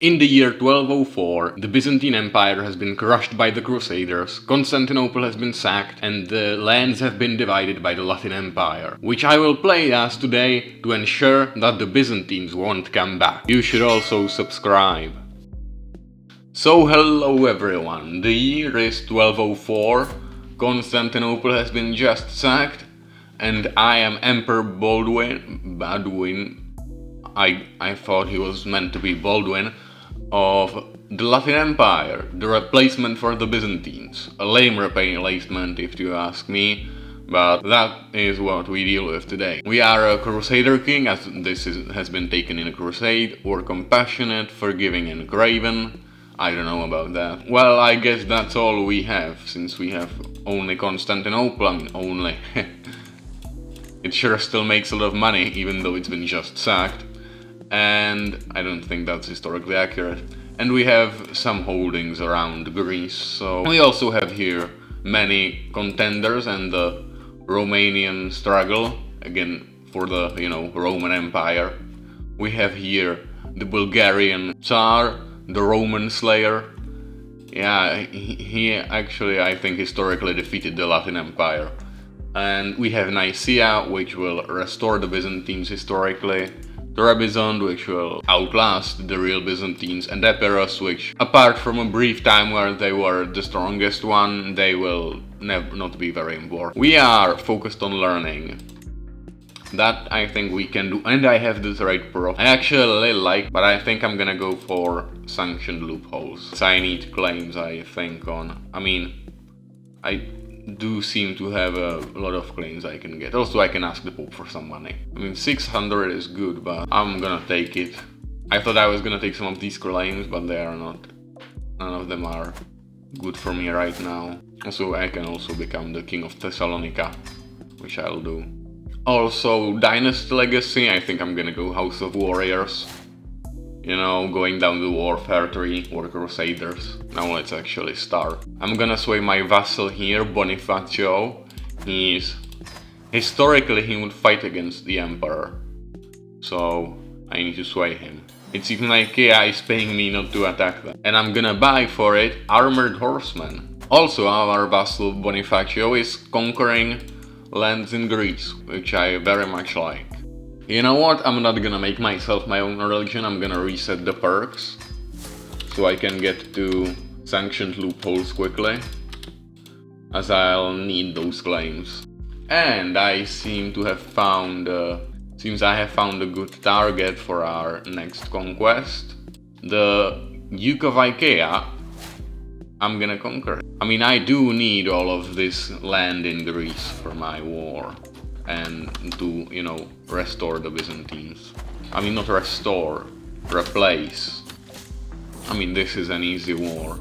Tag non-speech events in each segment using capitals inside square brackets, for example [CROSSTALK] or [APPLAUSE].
In the year 1204, the Byzantine Empire has been crushed by the Crusaders, Constantinople has been sacked, and the lands have been divided by the Latin Empire, which I will play as today to ensure that the Byzantines won't come back. You should also subscribe. So hello everyone, the year is 1204, Constantinople has been just sacked, and I am Emperor Baldwin, Badwin, I, I thought he was meant to be Baldwin, of the Latin Empire, the replacement for the Byzantines. A lame replacement if you ask me, but that is what we deal with today. We are a Crusader king, as this is, has been taken in a crusade, or compassionate, forgiving and craven. I don't know about that. Well, I guess that's all we have, since we have only Constantinople, I mean only. [LAUGHS] it sure still makes a lot of money, even though it's been just sacked and I don't think that's historically accurate. And we have some holdings around Greece, so we also have here many contenders and the Romanian struggle, again for the, you know, Roman Empire. We have here the Bulgarian Tsar, the Roman Slayer. Yeah, he, actually, I think, historically defeated the Latin Empire. And we have Nicaea, which will restore the Byzantines historically. Trebizond, which will outlast the real Byzantines, and Epirus, which, apart from a brief time where they were the strongest one, they will never not be very important. We are focused on learning. That I think we can do, and I have this right pro. I actually like, but I think I'm gonna go for sanctioned loopholes. I claims, I think, on... I mean, I do seem to have a lot of claims I can get. Also, I can ask the Pope for some money. I mean, 600 is good, but I'm gonna take it. I thought I was gonna take some of these claims, but they are not. None of them are good for me right now. Also, I can also become the King of Thessalonica, which I'll do. Also, Dynasty Legacy, I think I'm gonna go House of Warriors you know, going down the warfare tree, war crusaders. Now let's actually start. I'm gonna sway my vassal here, Bonifacio. He's... Historically he would fight against the emperor. So I need to sway him. It seems like yeah, is paying me not to attack them. And I'm gonna buy for it Armored Horsemen. Also our vassal Bonifacio is conquering lands in Greece, which I very much like. You know what, I'm not gonna make myself my own religion, I'm gonna reset the perks so I can get to sanctioned loopholes quickly as I'll need those claims. And I seem to have found, uh, seems I have found a good target for our next conquest. The Duke of Achaea, I'm gonna conquer. I mean, I do need all of this land in Greece for my war and to, you know, restore the Byzantines. I mean, not restore, replace. I mean, this is an easy war.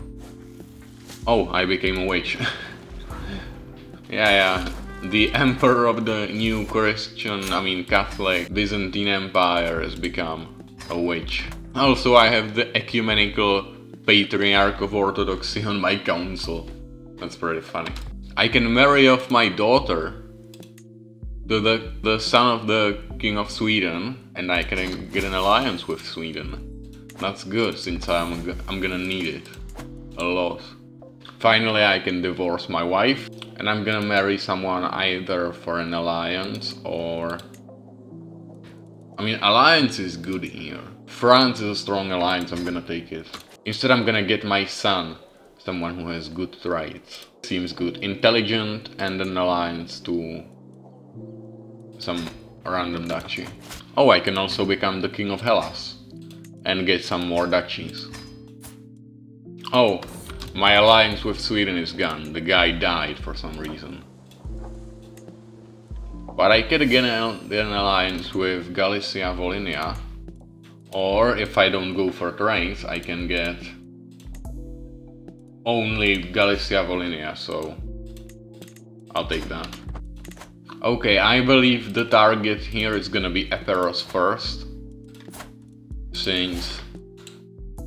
Oh, I became a witch. [LAUGHS] yeah, yeah. The emperor of the new Christian, I mean Catholic Byzantine Empire has become a witch. Also, I have the ecumenical patriarch of Orthodoxy on my council. That's pretty funny. I can marry off my daughter the, the, the son of the king of Sweden and I can get an alliance with Sweden. That's good since I'm, I'm gonna need it a lot. Finally I can divorce my wife and I'm gonna marry someone either for an alliance or... I mean alliance is good here. France is a strong alliance, I'm gonna take it. Instead I'm gonna get my son, someone who has good traits. Seems good. Intelligent and an alliance to some random duchy. Oh, I can also become the king of Hellas and get some more duchies. Oh, my alliance with Sweden is gone. The guy died for some reason. But I could get an, an alliance with Galicia Volhynia. Or if I don't go for trains, I can get only Galicia Volhynia, so I'll take that. Okay, I believe the target here is gonna be Epirus first. Since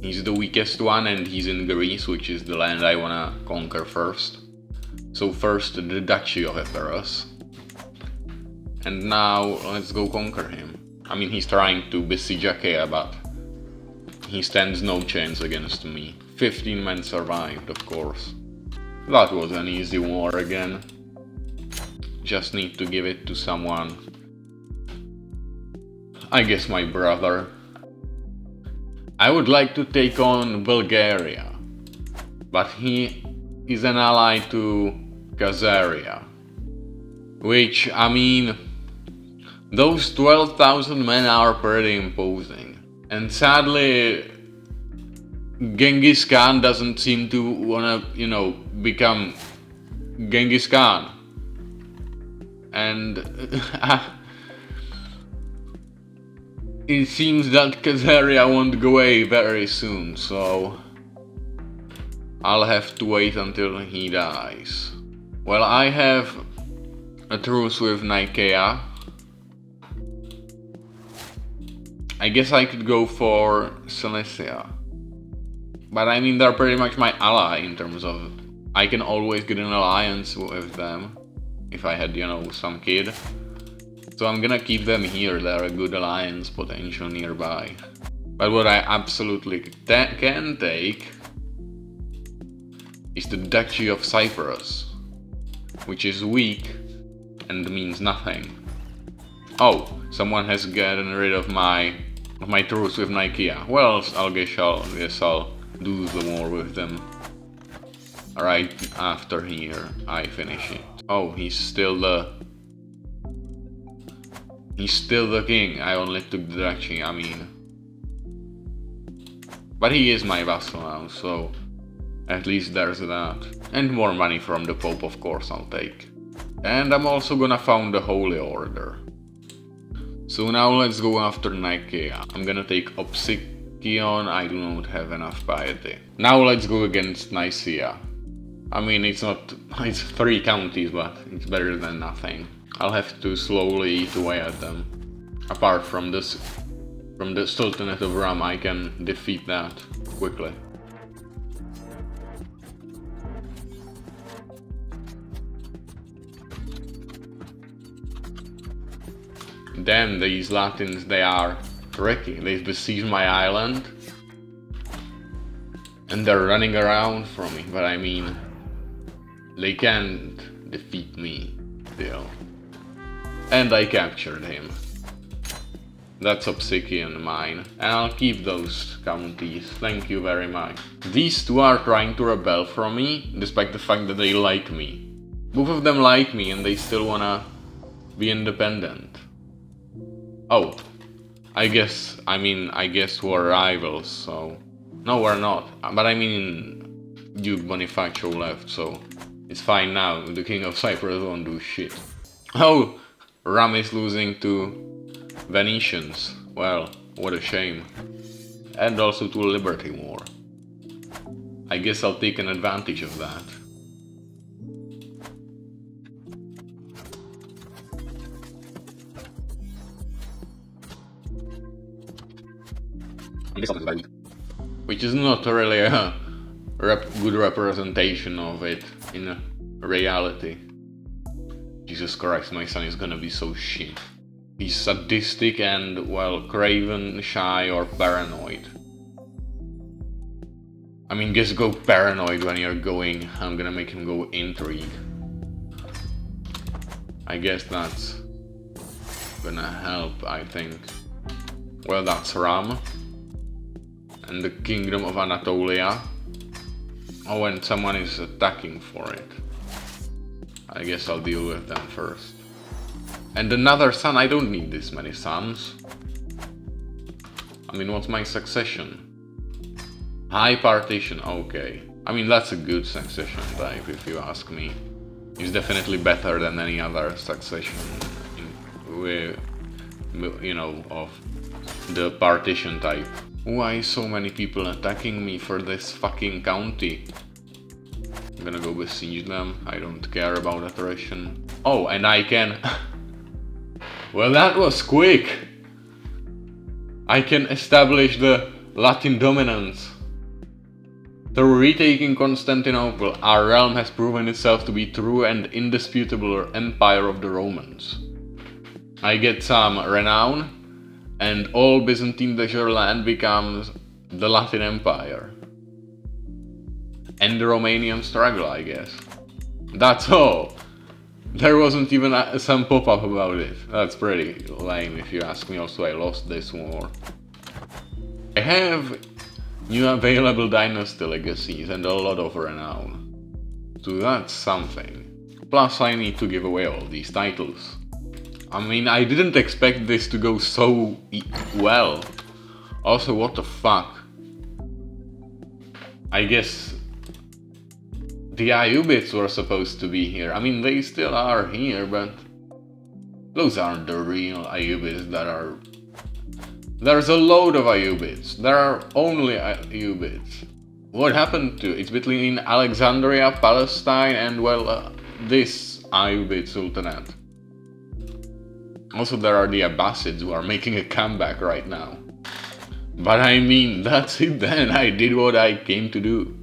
he's the weakest one and he's in Greece, which is the land I wanna conquer first. So first the Duchy of Epirus. And now let's go conquer him. I mean, he's trying to besiege Achaea, but he stands no chance against me. 15 men survived, of course. That was an easy war again. Just need to give it to someone. I guess my brother. I would like to take on Bulgaria, but he is an ally to Khazaria. Which, I mean, those 12,000 men are pretty imposing. And sadly, Genghis Khan doesn't seem to wanna, you know, become Genghis Khan. And [LAUGHS] it seems that Khazaria won't go away very soon, so I'll have to wait until he dies. Well, I have a truce with Nicaea. I guess I could go for Cilicia. But I mean, they're pretty much my ally in terms of I can always get an alliance with them if I had, you know, some kid. So I'm gonna keep them here, they're a good alliance potential nearby. But what I absolutely can take is the Duchy of Cyprus, which is weak and means nothing. Oh, someone has gotten rid of my of my truce with Nicaea. Well, I'll guess I'll, guess I'll do the war with them. Right after here, I finish it. Oh, he's still the... He's still the king. I only took the duchy, I mean. But he is my vassal now, so at least there's that. And more money from the Pope, of course, I'll take. And I'm also gonna found the Holy Order. So now let's go after Nicaea. I'm gonna take Opsikion, I do not have enough piety. Now let's go against Nicaea. I mean, it's not, [LAUGHS] it's three counties, but it's better than nothing. I'll have to slowly eat away at them. Apart from this, from the Sultanate of Rum, I can defeat that quickly. Damn, these Latins, they are tricky. They've besieged my island. And they're running around from me, but I mean, they can't defeat me, still. And I captured him. That's Opsikion mine, and I'll keep those counties, thank you very much. These two are trying to rebel from me, despite the fact that they like me. Both of them like me and they still wanna be independent. Oh, I guess, I mean, I guess we're rivals, so... No, we're not. But I mean, Duke Bonifacio left, so it's fine now. The King of Cyprus won't do shit. Oh, Rum is losing to Venetians. Well, what a shame. And also to Liberty War. I guess I'll take an advantage of that. Which is not really a rep good representation of it in reality. Jesus Christ, my son is gonna be so shit. He's sadistic and, well, craven, shy, or paranoid. I mean, just go paranoid when you're going. I'm gonna make him go intrigue. I guess that's gonna help, I think. Well, that's Rum and the kingdom of Anatolia. Oh, and someone is attacking for it. I guess I'll deal with them first. And another son, I don't need this many sons. I mean, what's my succession? High partition, okay. I mean, that's a good succession type, if you ask me. It's definitely better than any other succession, in, you know, of the partition type. Why so many people attacking me for this fucking county? I'm gonna go besiege them, I don't care about attrition. Oh, and I can... [LAUGHS] well, that was quick! I can establish the Latin dominance. Through retaking Constantinople, our realm has proven itself to be true and indisputable empire of the Romans. I get some renown, and all Byzantine de jure land becomes the Latin Empire. And the Romanian struggle, I guess. That's all. There wasn't even a, some pop-up about it. That's pretty lame if you ask me. Also, I lost this war. I have new available dynasty legacies and a lot of renown. So that's something. Plus I need to give away all these titles. I mean, I didn't expect this to go so well. Also, what the fuck? I guess the Ayyubids were supposed to be here. I mean, they still are here, but those aren't the real Ayyubids that are there's a load of Ayyubids. There are only Ayyubids. What happened to it's between Alexandria, Palestine, and well, uh, this Ayyubid Sultanate. Also, there are the Abbasids who are making a comeback right now. But I mean, [LAUGHS] that's it then. I did what I came to do.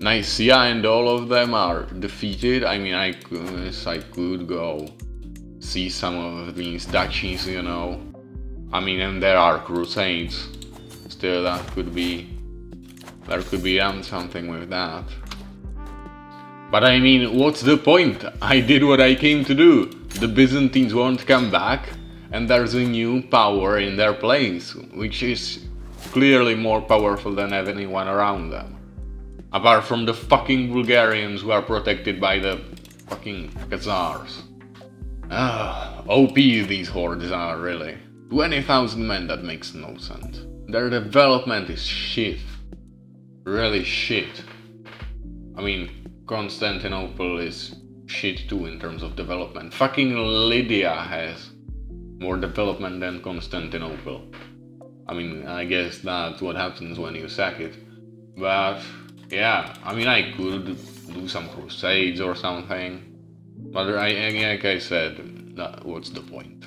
Nicaea and all of them are defeated. I mean, I could, I could go see some of these duchies, you know. I mean, and there are crusades. Still, that could be... There could be done something with that. But I mean, what's the point? I did what I came to do. The Byzantines won't come back, and there's a new power in their place, which is clearly more powerful than anyone around them. Apart from the fucking Bulgarians who are protected by the fucking Khazars. Ah, OP these hordes are, really. 20,000 men, that makes no sense. Their development is shit. Really shit. I mean, Constantinople is shit too in terms of development. Fucking Lydia has more development than Constantinople. I mean, I guess that's what happens when you sack it. But, yeah, I mean, I could do some crusades or something. But I, like I said, what's the point?